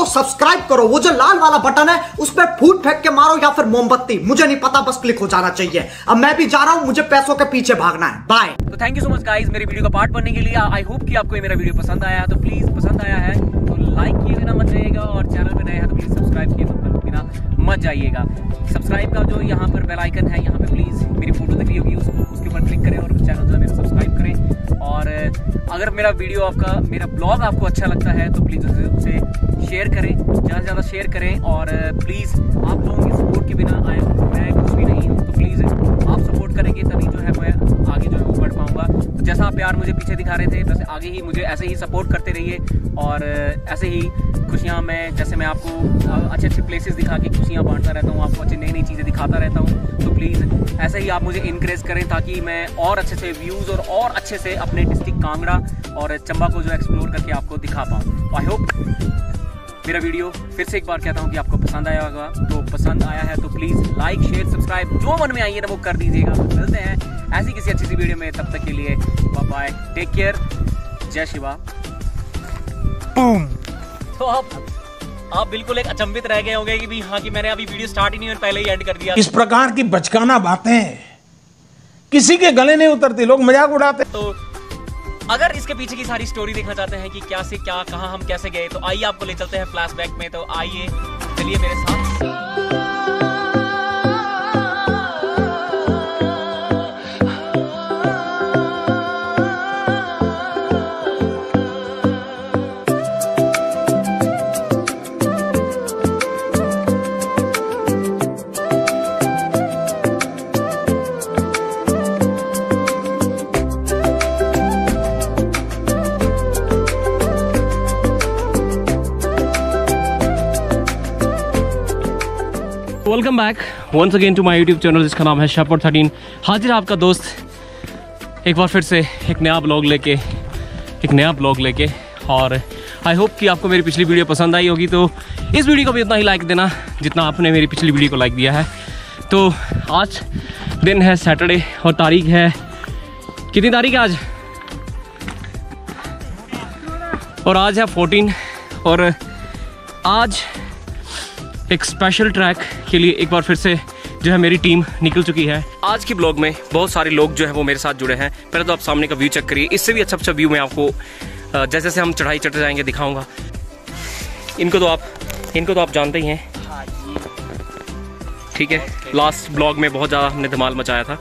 तो सब्सक्राइब करो। वो जो लाल वाला बटन है, उस पर फूट फेंक के मारो या फिर मोमबत्ती। मुझे नहीं पता, बस क्लिक हो जाना चाहिए। अब मैं भी जा रहा हूँ, मुझे पैसों के पीछे भागना है। बाय तो thank you so much guys मेरी वीडियो का पार्ट बनने के लिए। आई होप कि आपको मेरा वीडियो पसंद आया तो प्लीज़ पसंद आया है तो लाइक किए बिना मत जाइएगा और चैनल पर नए हैं तो प्लीज़ सब्सक्राइब किए बिना मत जाइएगा। सब्सक्राइब का जो यहाँ पर बेल आइकन है, यहाँ पे प्लीज़ मेरी फ़ोटो दिख रही होगी उसको उसके ऊपर क्लिक करें और चैनल जो है मेरा सब्सक्राइब करें। और, अगर मेरा वीडियो आपका, मेरा ब्लॉग आपको अच्छा लगता है तो प्लीज़ उसे उसे शेयर करें, ज़्यादा से ज़्यादा शेयर करें। और प्लीज़ आप लोगों की सपोर्ट के बिना आए मैं कुछ भी नहीं हूँ तो प्लीज़ आप सपोर्ट करेंगे, तभी जो है मैं आगे जो है वो बढ़ पाऊँगा। तो जैसा आप प्यार मुझे पीछे दिखा रहे थे, वैसे आगे ही मुझे ऐसे ही सपोर्ट करते रहिए। और ऐसे ही खुशियाँ मैं, जैसे मैं आपको अच्छे अच्छे प्लेसेस दिखा के खुशियाँ बांटता रहता हूँ, आपको अच्छी नई नई चीज़ें दिखाता रहता हूँ तो प्लीज़ ऐसे ही आप मुझे इनक्रेज करें ताकि मैं और अच्छे से व्यूज़ और और अच्छे से अपने डिस्ट्रिक्ट कांगड़ा और चंबा को जो एक्सप्लोर करके आपको दिखा पाऊँ। आई होप मेरा वीडियो फिर से एक बार कहता हूँ कि आपको पसंद आया होगा। तो पसंद आया है तो प्लीज़ लाइक शेयर सब्सक्राइब जो मन में आइए ना वो कर दीजिएगा। मिलते हैं ऐसी किसी अच्छी सी वीडियो में, तब तक के लिए बाय बाय टेक केयर जय शिवा। बूम तो आप आप बिल्कुल एक अचंभित रह गए होंगे कि भी हाँ कि मैंने अभी वीडियो स्टार्ट ही नहीं पहले ही एंड कर दिया। इस प्रकार की बचकाना बातें। किसी के गले नहीं उतरती लोग मज़ाक उड़ाते। तो अगर इसके पीछे की सारी स्टोरी देखना चाहते हैं कि क्या से क्या कहाँ हम कैसे गए तो आइए आपको ले चलते हैं फ्लैशबैक में तो आइए चलिए मेरे साथ। Welcome back once again to my YouTube channel जिसका नाम है शेपर थर्टीन हाजिर आपका दोस्त। एक बार फिर से एक नया ब्लॉग लेके, एक नया ब्लॉग लेके, और आई होप कि आपको मेरी पिछली वीडियो पसंद आई होगी तो इस वीडियो को भी उतना ही लाइक देना जितना आपने मेरी पिछली वीडियो को लाइक दिया है। तो आज दिन है सैटरडे और तारीख है, कितनी तारीख है आज? और आज है फोर्टीन और आज एक स्पेशल ट्रैक के लिए एक बार फिर से जो है मेरी टीम निकल चुकी है। आज के ब्लॉग में बहुत सारे लोग जो है वो मेरे साथ जुड़े हैं। पहले तो आप सामने का व्यू चेक करिए। इससे भी अच्छा अच्छा व्यू मैं आपको जैसे जैसे हम चढ़ाई चढ़ते जाएँगे दिखाऊँगा। इनको तो आप इनको तो आप जानते ही हैं। ठीक है? लास्ट ब्लॉग में बहुत ज़्यादा हमने धमाल मचाया था।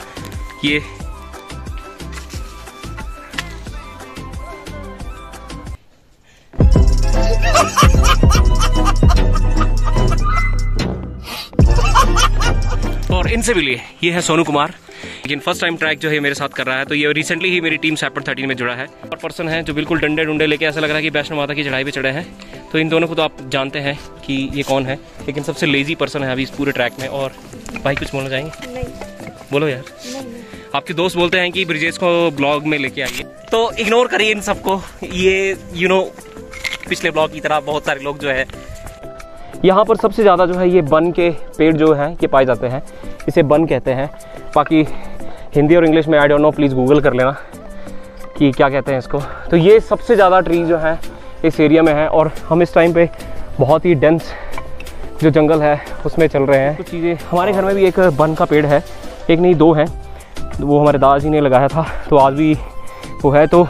ये इनसे भी लिए। ये है सोनू कुमार। लेकिन फ़र्स्ट टाइम ट्रैक जो है मेरे साथ कर रहा है तो ये रिसेंटली ही मेरी टीम सेपर थर्टीन में जुड़ा है। और पर्सन है जो बिल्कुल डंडे डुंडे लेके ऐसा लग रहा है कि वैष्णो माता की चढ़ाई पे चढ़े हैं। तो इन दोनों को तो आप जानते हैं कि ये कौन है। लेकिन सबसे लेजी पर्सन है अभी इस पूरे ट्रैक में और भाई कुछ बोलना चाहेंगे? बोलो यार। आपके दोस्त बोलते हैं कि ब्रिजेश को ब्लॉग में लेके आइए। तो इग्नोर करिए इन सबको। ये यू नो पिछले ब्लॉग की तरह बहुत सारे लोग जो है। यहाँ पर सबसे ज़्यादा जो है ये बन के पेड़ जो हैं ये पाए जाते हैं। इसे बन कहते हैं। बाकी हिंदी और इंग्लिश में I don't know please Google कर लेना कि क्या कहते हैं इसको। तो ये सबसे ज़्यादा ट्री जो है, इस एरिया में है और हम इस टाइम पे बहुत ही डेंस जो जंगल है, उसमें चल रहे हैं। कुछ चीज़ें, हमारे घर में भी एक बन का पेड़ है, एक नहीं, दो हैं। वो हमारे दादाजी ने लगाया था तो आज भी वो है। तो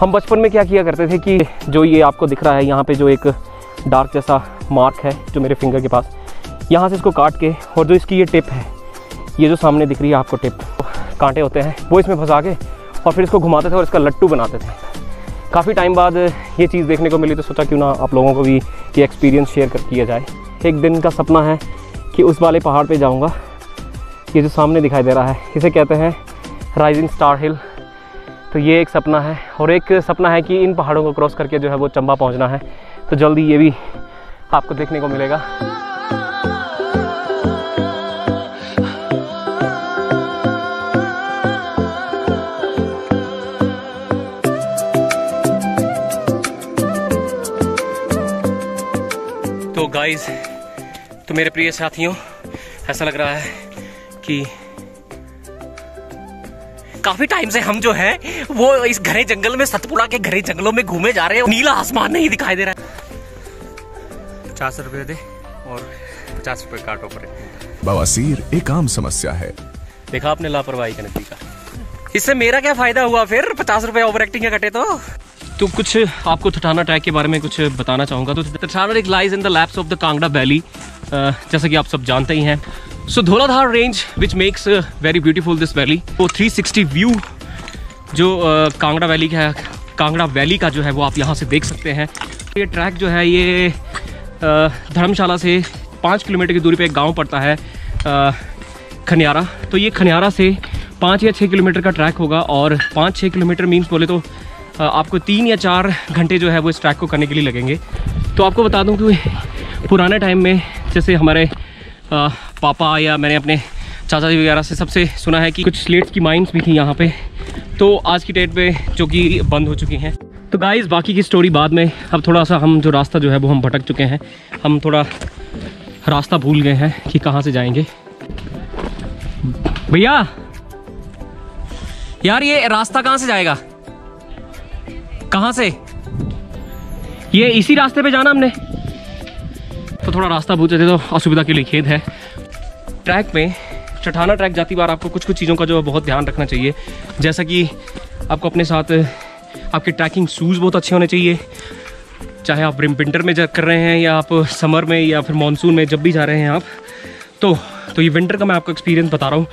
हम बचपन में क्या किया करते थे कि जो ये आपको दिख रहा है, यहाँ पे जो एक डार्क जैसा मार्क है, जो मेरे फिंगर के पास यहाँ से इसको काट के, और जो इसकी ये टिप है, ये जो सामने दिख रही है आपको टिप कांटे होते हैं, वो इसमें फंसा के, और फिर इसको घुमाते थे और इसका लट्टू बनाते थे। काफ़ी टाइम बाद ये चीज़ देखने को मिली तो सोचा क्यों ना आप लोगों को भी ये एक्सपीरियंस शेयर कर किया जाए। एक दिन का सपना है कि उस वाले पहाड़ पे जाऊँगा। ये जो सामने दिखाई दे रहा है, इसे कहते हैं राइजिंग स्टार हिल तो ये एक सपना है, और एक सपना है कि इन पहाड़ों को क्रॉस करके जो है वो चंबा पहुँचना है। तो जल्दी ये भी आपको देखने को मिलेगा। गाइस तो मेरे प्रिय साथियों ऐसा लग रहा है कि काफ़ी टाइम से हम जो है वो इस घने जंगल में सतपुड़ा के घने जंगलों में घूमे जा रहे हैं। नीला आसमान नहीं दिखाई दे रहा है। पचास रुपये दे और पचास रुपये काटो पड़े बवासीर एक आम समस्या है। देखा आपने लापरवाही का नतीजा। इससे मेरा क्या फ़ायदा हुआ फिर? पचास रुपए ओवर एक्टिंग के कटे तो? तो कुछ आपको थटाना ट्रैक के बारे में कुछ बताना चाहूँगा। तो Thatana track lies in the laps of the Kangra valley जैसा कि आप सब जानते ही हैं। So Dhauladhar range which makes very beautiful this valley वो 360 व्यू जो कांगड़ा वैली का है कांगड़ा वैली का जो है, वो आप यहाँ से देख सकते हैं। ये ट्रैक जो है, ये धर्मशाला से पाँच किलोमीटर की दूरी पर एक गाँव पड़ता है खनियारा। तो ये खनियारा से पाँच या छः किलोमीटर का ट्रैक होगा और पाँच छः किलोमीटर मीन्स बोले तो आपको तीन या चार घंटे जो है वो इस ट्रैक को करने के लिए लगेंगे। तो आपको बता दूँ कि पुराने टाइम में जैसे हमारे पापा या मैंने अपने चाचा जी वगैरह से सबसे सुना है कि कुछ स्लेट्स की माइंस भी थी यहाँ पे। तो आज की डेट पे जो कि बंद हो चुकी हैं। तो गाइस बाकी की स्टोरी बाद में। अब थोड़ा सा हम जो रास्ता जो है वो हम भटक चुके हैं। हम थोड़ा रास्ता भूल गए हैं कि कहाँ से जाएँगे। भैया, यार ये रास्ता कहाँ से जाएगा? कहाँ से? ये इसी रास्ते पे जाना हमने। तो थोड़ा रास्ता पूछे थे तो असुविधा के लिए खेद है। ट्रैक में, चठाना ट्रैक जाती बार आपको कुछ कुछ चीज़ों का जो है बहुत ध्यान रखना चाहिए। जैसा कि आपको अपने साथ, आपके ट्रैकिंग शूज़ बहुत अच्छे होने चाहिए। चाहे आप विंटर में कर रहे हैं या आप समर में या फिर मानसून में जब भी जा रहे हैं आप। तो तो ये विंटर का मैं आपको एक्सपीरियंस बता रहा हूँ।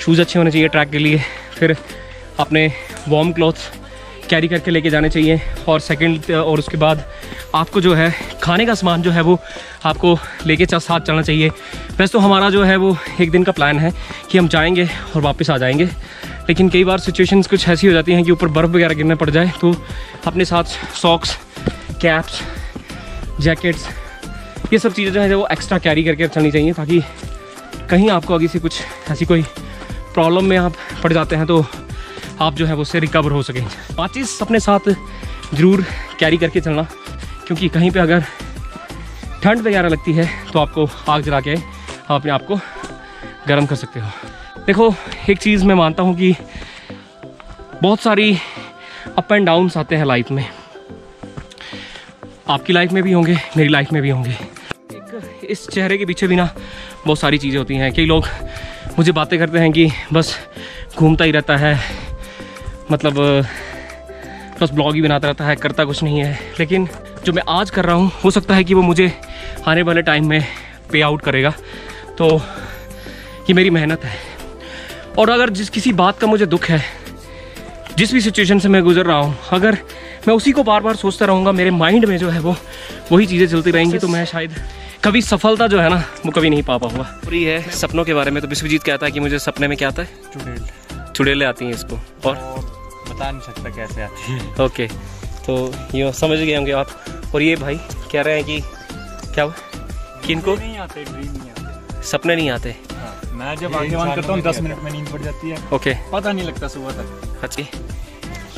शूज़ अच्छे होने चाहिए ट्रैक के लिए। फिर अपने वार्म क्लॉथ्स कैरी करके लेके जाने चाहिए। और सेकंड और उसके बाद आपको जो है, खाने का सामान जो है वो आपको लेके साथ चलना चाहिए। वैसे तो हमारा जो है वो एक दिन का प्लान है कि हम जाएँगे और वापस आ जाएँगे। लेकिन कई बार सिचुएशंस कुछ ऐसी हो जाती हैं कि ऊपर बर्फ़ वगैरह गिरने पड़ जाए तो अपने साथ सॉक्स कैप्स जैकेट्स ये सब चीज़ें जो है वो एक्स्ट्रा कैरी करके चलनी चाहिए ताकि कहीं आपको आगे से कुछ ऐसी कोई प्रॉब्लम में आप पड़ जाते हैं तो आप जो है वो उससे रिकवर हो सकें। माचिस अपने साथ ज़रूर कैरी करके चलना, क्योंकि कहीं पे अगर ठंड वगैरह लगती है तो आपको आग जला के आप अपने आप को गर्म कर सकते हो। देखो, एक चीज़ मैं मानता हूँ कि बहुत सारी अप एंड डाउन्स आते हैं लाइफ में। आपकी लाइफ में भी होंगे, मेरी लाइफ में भी होंगे। एक, इस चेहरे के पीछे भी ना बहुत सारी चीज़ें होती हैं। कई लोग मुझे बातें करते हैं कि बस घूमता ही रहता है मतलब बस ब्लॉग ही बनाता रहता है करता कुछ नहीं है। लेकिन जो मैं आज कर रहा हूँ हो सकता है कि वो मुझे आने वाले टाइम में पे आउट करेगा। तो ये मेरी मेहनत है। और अगर जिस किसी बात का मुझे दुख है जिस भी सिचुएशन से मैं गुजर रहा हूँ अगर मैं उसी को बार बार सोचता रहूँगा मेरे माइंड में जो है वो वही चीज़ें चलती रहेंगी तो मैं शायद कभी सफलता जो है ना वो कभी नहीं पा पाऊँगा। पूरी है सपनों के बारे में तो विश्वजीत कहता है कि मुझे सपने में क्या आता है? चुड़ैल। चुड़ैलें आती हैं इसको। और? और बता नहीं सकता कैसे आती है। ओके तो ये समझ गए होंगे आप। और ये भाई कह रहे हैं कि क्या हुआ? किनको? नहीं आते ड्रीम नहीं आते। सपने नहीं आते। हाँ, मैं जब आगे ऑन करता हूँ दस मिनट में नींद पड़ जाती है। ओके। पता नहीं लगता सुबह तक। अच्छी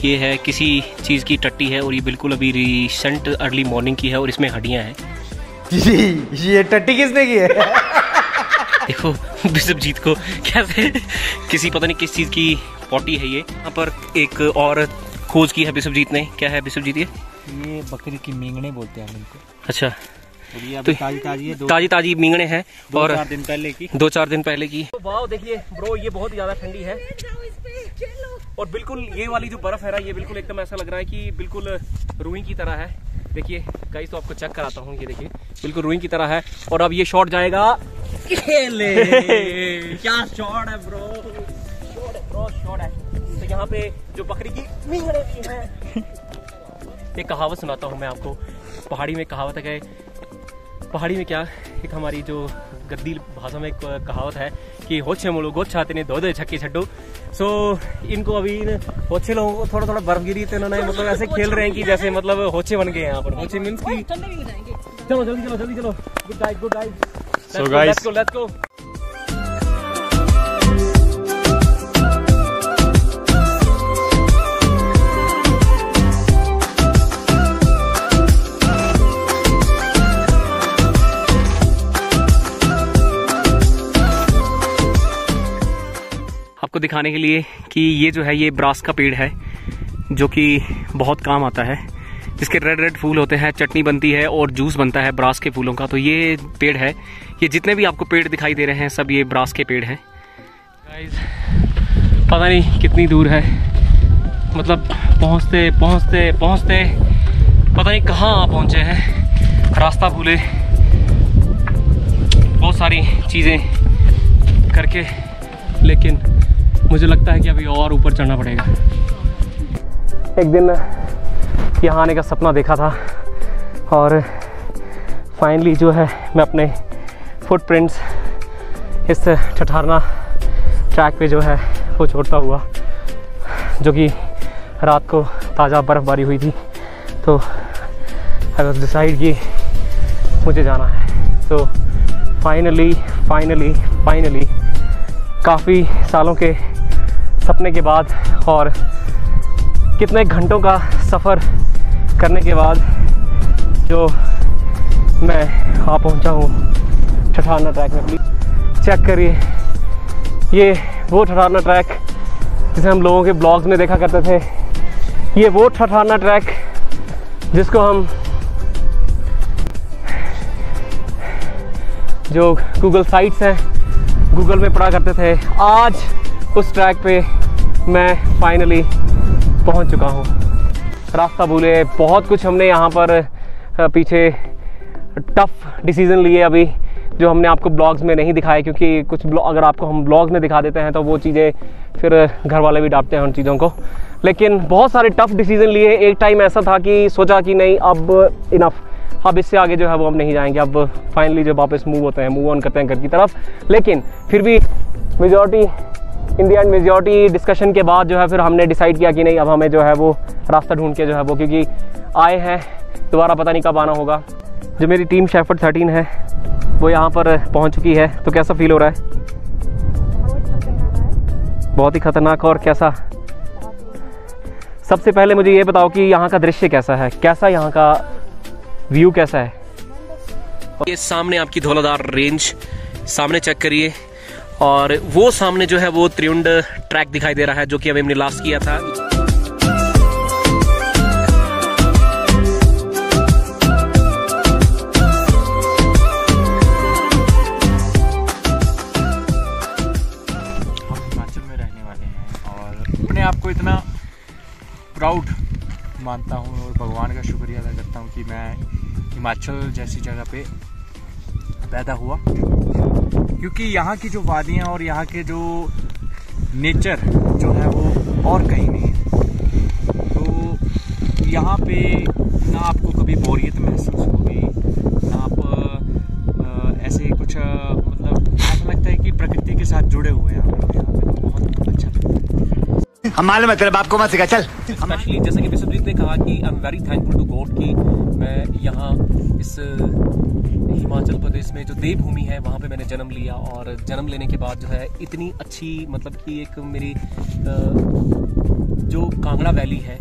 ये है किसी चीज़ की टट्टी है और ये बिल्कुल अभी रिसेंट अर्ली मॉर्निंग की है और इसमें हड्डियाँ हैं। जी ये टट्टी किसने की है? देखो बिशप जीत को कैसे किसी पता नहीं किस चीज़ की पॉटी है ये। यहाँ पर एक और खोज की है बिशपजीत ने। क्या है बिशपजीत ये? ये बकरी की मींगने बोलते हैं इनको। अच्छा। और ये तो ताजी ताजी है दो ताजी ताजी मींगने हैं और चार दिन पहले की। दो चार दिन पहले की। तो वाह देखिए ब्रो ये बहुत ज़्यादा ठंडी है। और बिल्कुल ये वाली जो बर्फ़ है ना ये बिल्कुल एकदम ऐसा लग रहा है कि बिल्कुल रुई की तरह है। देखिए गाइस तो आपको चेक कराता हूँ ये देखिए बिल्कुल रुई की तरह है। और अब ये शॉट जाएगा। क्या शॉट है ब्रो शॉट है। तो यहाँ पे जो बकरी की मींगड़े भी हैं। एक कहावत सुनाता हूँ मैं आपको। पहाड़ी में कहावत है पहाड़ी में क्या? एक हमारी जो गद्दी भाषा में एक कहावत है कि होछे मोलो गोच्छा तेने दो दो छक्के छड्डो। सो इनको अभी इन होच्छे लोगों को थोड़ा थोड़ा बर्फ़ गिरी तो इन्होंने मतलब ऐसे खेल रहे हैं कि जैसे मतलब होच्छे बन गए हैं यहाँ पर। होच्छे मीन्स की चलो जल्दी चलो जल्दी चलो। Good guide good guide So guys- let's go दिखाने के लिए कि ये जो है, ये ब्रास का पेड़ है, जो कि बहुत काम आता है। इसके रेड रेड फूल होते हैं, चटनी बनती है और जूस बनता है ब्रास के फूलों का। तो ये पेड़ है। ये जितने भी आपको पेड़ दिखाई दे रहे हैं, सब ये ब्रास के पेड़ हैं। पता नहीं कितनी दूर है। मतलब पहुँचते पहुँचते पहुँचते पता नहीं कहाँ पहुँचे हैं। रास्ता भूले। बहुत सारी चीज़ें करके, लेकिन मुझे लगता है कि अभी और ऊपर चढ़ना पड़ेगा। एक दिन यहाँ आने का सपना देखा था और फाइनली जो है मैं अपने फुटप्रिंट्स इस ठठारना ट्रैक पे जो है वो छोड़ता हुआ, जो कि रात को ताज़ा बर्फ़बारी हुई थी। तो आई वॉज़ डिसाइड कि मुझे जाना है। तो फाइनली फाइनली फाइनली काफ़ी सालों के सपने के बाद और कितने घंटों का सफ़र करने के बाद जो मैं आ पहुँचा हूँ ठठारना ट्रैक में। प्लीज़ चेक करिए। ये वो ठठारना ट्रैक जिसे हम लोगों के ब्लॉग्स में देखा करते थे। ये वो ठठारना ट्रैक जिसको हम जो गूगल साइट्स हैं गूगल में पढ़ा करते थे। आज उस ट्रैक पे मैं फाइनली पहुँच चुका हूँ। रास्ता भूले, बहुत कुछ हमने यहाँ पर पीछे टफ डिसीज़न लिए अभी, जो हमने आपको ब्लॉग्स में नहीं दिखाए, क्योंकि कुछ ब्लॉग अगर आपको हम ब्लॉग्स में दिखा देते हैं तो वो चीज़ें फिर घर वाले भी डांटते हैं उन चीज़ों को। लेकिन बहुत सारे टफ डिसीज़न लिए, एक टाइम ऐसा था कि सोचा कि नहीं, अब इनफ अब इससे आगे जो है वो हम नहीं जाएँगे, अब फाइनली जब वापस मूव होते हैं मूव ऑन करते हैं घर की तरफ़। लेकिन फिर भी majority India and majority discussion के बाद जो है फिर हमने डिसाइड किया कि नहीं, अब हमें जो है वो रास्ता ढूंढ के जो है वो, क्योंकि आए हैं, दोबारा पता नहीं कब आना होगा। जो मेरी टीम शेफर्ड थर्टीन है, वो यहाँ पर पहुँच चुकी है तो कैसा फील हो रहा है? बहुत ही खतरनाक और कैसा? सबसे पहले मुझे ये बताओ कि यहाँ का दृश्य कैसा है? कैसा यहाँ का व्यू कैसा है? ये सामने आपकी धौलाधार रेंज सामने चेक करिए। और वो सामने जो है वो त्रियुंड ट्रैक दिखाई दे रहा है, जो कि अभी हमने लास्ट किया था। हम हिमाचल में रहने वाले हैं और अपने आप को इतना प्राउड मानता हूँ और भगवान का शुक्रिया अदा करता हूँ कि मैं हिमाचल जैसी जगह पे पैदा हुआ। क्योंकि यहाँ की जो वादियाँ और यहाँ के जो नेचर जो है वो और कहीं नहीं है। तो यहाँ पे ना आपको कभी बोरियत महसूस होगी ना आप ऐसे कुछ मतलब ऐसा लगता है कि प्रकृति के साथ जुड़े हुए हैं आप लोग यहाँ पे तो बहुत अच्छा लगता है। हम मालूम है तेरे बाप को मत सिखा चल। स्पेशली जैसे कि विश्वजीत ने कहा कि I am very thankful to God कि मैं यहाँ इस हिमाचल प्रदेश में जो देवभूमि है, वहाँ पे मैंने जन्म लिया और जन्म लेने के बाद जो है इतनी अच्छी मतलब कि एक मेरी जो कांगड़ा वैली है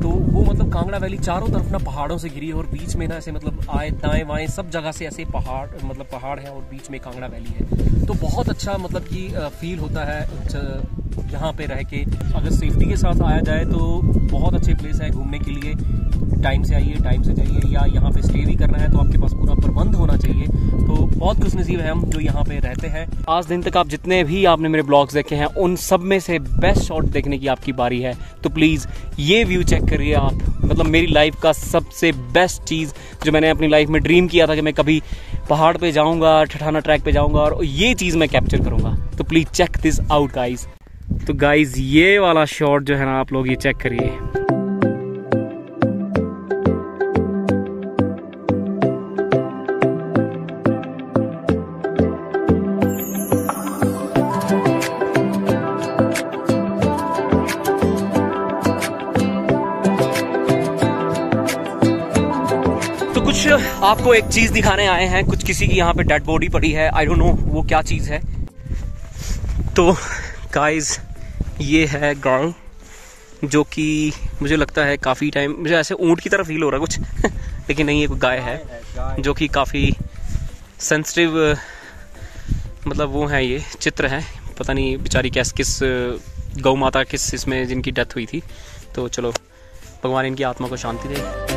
तो वो मतलब कांगड़ा वैली चारों तरफ़ ना पहाड़ों से घिरी है और बीच में ना ऐसे मतलब आए, दाएँ बाएँ सब जगह से ऐसे पहाड़ मतलब पहाड़ है और बीच में कांगड़ा वैली है। तो बहुत अच्छा मतलब कि फील होता है यहाँ पे रह के। अगर सेफ्टी के साथ आया जाए तो बहुत अच्छे प्लेस है घूमने के लिए। टाइम से आइए, टाइम से जाइए, या यहाँ पे स्टे भी करना है तो आपके पास पूरा प्रबंध होना चाहिए। तो बहुत खुश नसीब है हम जो यहाँ पे रहते हैं। आज दिन तक आप जितने भी आपने मेरे ब्लॉग्स देखे हैं, उन सब में से बेस्ट शॉट देखने की आपकी बारी है। तो प्लीज़ ये व्यू चेक करिए आप। मतलब मेरी लाइफ का सबसे बेस्ट चीज़ जो मैंने अपनी लाइफ में ड्रीम किया था कि मैं कभी पहाड़ पे जाऊँगा, ठठाना ट्रैक पे जाऊँगा और ये चीज़ मैं कैप्चर करूँगा। तो please check this out guys तो गाइज़ ये वाला शॉट जो है ना, आप लोग ये चेक करिए। आपको एक चीज़ दिखाने आए हैं, कुछ किसी की यहाँ पे डेड बॉडी पड़ी है आई डोंट नो वो क्या चीज़ है। तो गाइस ये है गाँव, जो कि मुझे लगता है काफ़ी टाइम मुझे ऐसे ऊँट की तरह फील हो रहा कुछ, लेकिन नहीं कोई गाय है, जो कि काफ़ी सेंसिटिव मतलब वो है ये चित्र है, पता नहीं बेचारी कैस, किस, गौ माता किस इसमें जिनकी डेथ हुई थी। तो चलो, भगवान इनकी आत्मा को शांति दे।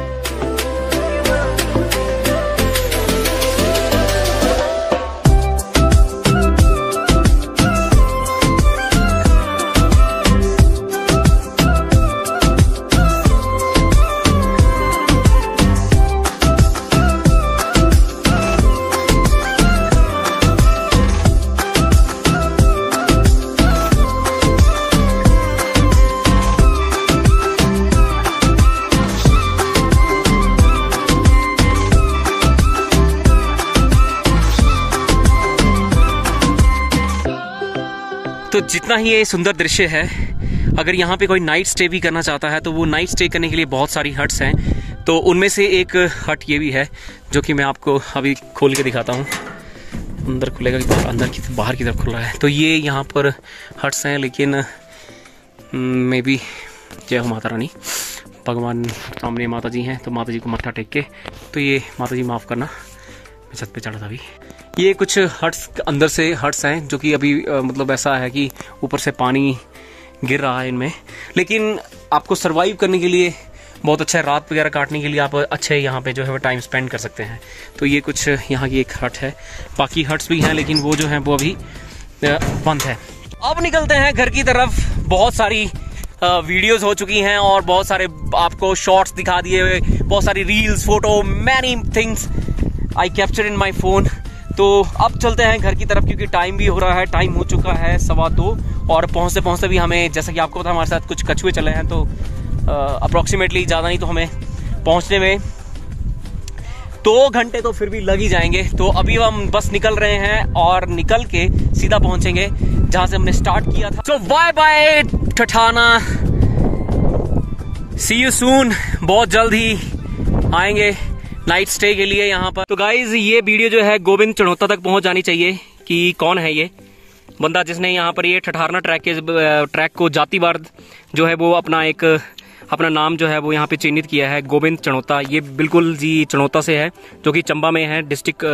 जितना ही ये सुंदर दृश्य है, अगर यहाँ पे कोई नाइट स्टे भी करना चाहता है तो वो नाइट स्टे करने के लिए बहुत सारी हट्स हैं। तो उनमें से एक हट ये भी है, जो कि मैं आपको अभी खोल के दिखाता हूँ। अंदर खुलेगा कि अंदर की, बाहर की तरफ़ खुल रहा है। तो ये यहाँ पर हट्स हैं, लेकिन मे बी जय हो माता रानी। भगवान सामने माता जी हैं तो माता जी को मत्था टेक के तो ये माता जी माफ़ करना, मैं छत पे चढ़ा था अभी। ये कुछ हट्स अंदर से हट्स हैं जो कि अभी अ, मतलब ऐसा है कि ऊपर से पानी गिर रहा है इनमें। लेकिन आपको सरवाइव करने के लिए बहुत अच्छा है रात वगैरह काटने के लिए आप अच्छे यहाँ पे जो है वो टाइम स्पेंड कर सकते हैं। तो ये कुछ यहाँ की एक हट है। बाकी हट्स भी हैं लेकिन वो जो है वो अभी बंद है। अब निकलते हैं घर की तरफ़। बहुत सारी वीडियोस हो चुकी हैं और बहुत सारे आपको शॉर्ट्स दिखा दिए हुए बहुत सारी reels photo many things I capture in my phone तो अब चलते हैं घर की तरफ़, क्योंकि टाइम भी हो रहा है टाइम हो चुका है सवा दो, और पहुँचते पहुँचते भी हमें, जैसा कि आपको पता हमारे साथ कुछ कछुए चले हैं तो अप्रोक्सीमेटली ज़्यादा नहीं तो हमें पहुँचने में दो घंटे तो फिर भी लग ही जाएँगे। तो अभी हम बस निकल रहे हैं और निकल के सीधा पहुँचेंगे, जहाँ से हमने स्टार्ट किया था। So bye bye Thathana. See you soon बहुत जल्द ही आएँगे। नाइट स्टे के लिए यहाँ पर। तो गाइज़ ये वीडियो जो है गोविंद चढ़ोता तक पहुँच जानी चाहिए कि कौन है ये। बंदा जिसने यहाँ पर ये ठठारना ट्रैक के ट्रैक को जाति बार जो है वो अपना एक अपना नाम जो है वो यहाँ पे चिन्हित किया है गोविंद चढ़ोता ये बिल्कुल जी चढ़ोता से है जो कि चंबा में है डिस्ट्रिक्ट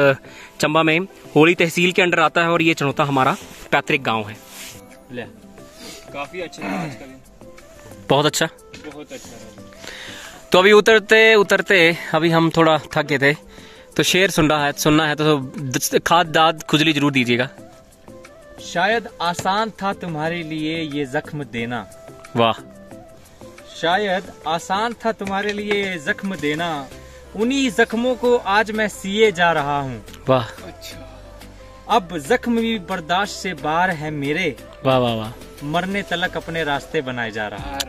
चंबा में। होली तहसील के अंडर आता है और ये चढ़ोता हमारा पैतृक गाँव है। ले। काफ़ी अच्छा बहुत अच्छा। बहुत अच्छा तो अभी उतरते उतरते अभी हम थोड़ा थक गए थे। तो शेर सुन रहा है सुनना है तो खाद दाद खुजली ज़रूर दीजिएगा। शायद आसान था तुम्हारे लिए ये जख्म देना। वाह। शायद आसान था तुम्हारे लिए जख्म देना। उन्हीं जख्मों को आज मैं सिए जा रहा हूँ। वाह। अच्छा। अब जख्म भी बर्दाश्त से बाहर है मेरे। वाह वाह वाह। मरने तलक अपने रास्ते बनाए जा रहा है।